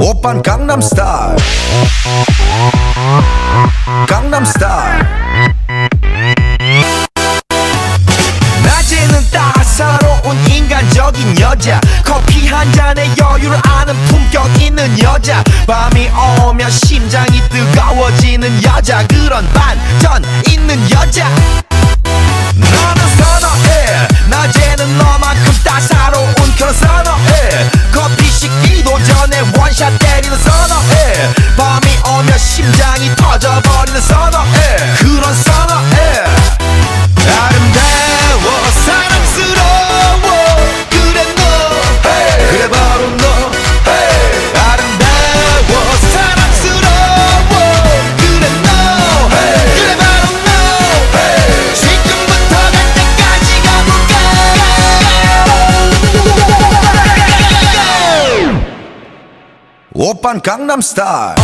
오빤 강남스타일. 강남스타일. 낮에는 따사로운 인간적인 여자. 커피 한 잔에 여유를 아는 품격 있는 여자. 밤이 오면 심장이 뜨거워지는 여자. 그런 반전 있는 여자 식기도 전에 원샷 때리는 선어해 밤 오빤 강남스타일